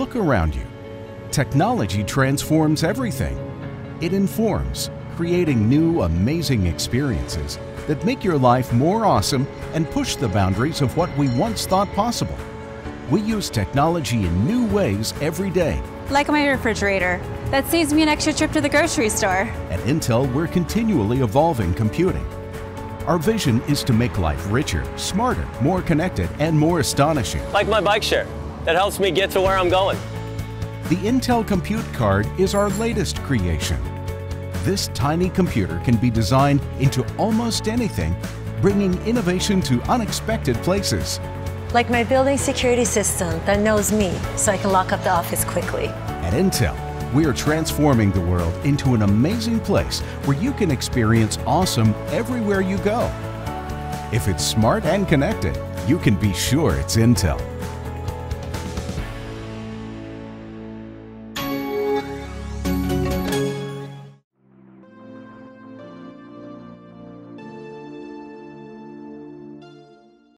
Look around you. Technology transforms everything. It informs, creating new, amazing experiences that make your life more awesome and push the boundaries of what we once thought possible. We use technology in new ways every day. Like my refrigerator. That saves me an extra trip to the grocery store. At Intel, we're continually evolving computing. Our vision is to make life richer, smarter, more connected, and more astonishing. Like my bike share. That helps me get to where I'm going. The Intel Compute Card is our latest creation. This tiny computer can be designed into almost anything, bringing innovation to unexpected places. Like my building security system that knows me so I can lock up the office quickly. At Intel, we are transforming the world into an amazing place where you can experience awesome everywhere you go. If it's smart and connected, you can be sure it's Intel.